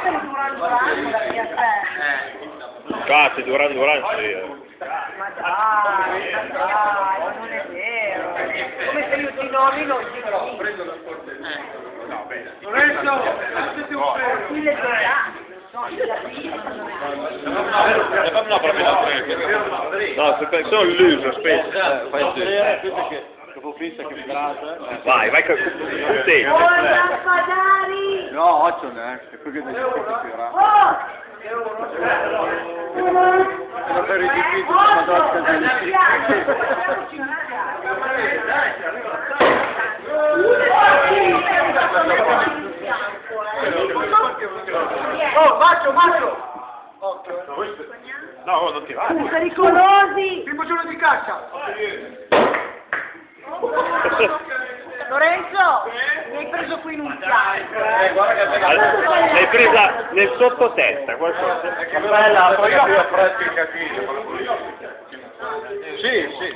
essere Duran Duran da lì a te. Cazzo, Duran Duran sì. eh. Ma dai, ma dai, ma non è vero. Come se io ti nomino il giro lì. Lorenzo, mettiti un freno. Qui le Duran. No, il giardino non è No, proprio no, se- sono illuso, aspetta. Eh, fai. Dopo finta che frase. Vai, vai con te. No, occhio ne, è non si capirà. Oh! Sono per i dipinti come doccia Oh, Macio, Macio! No, oh, non ti va. Pericolosi! Primo giorno di caccia! Lorenzo, mi hai preso qui in un fianco, eh? L'hai presa nel sottotesta, qualcosa. Bella, poi io apprezzo il. Sì, sì,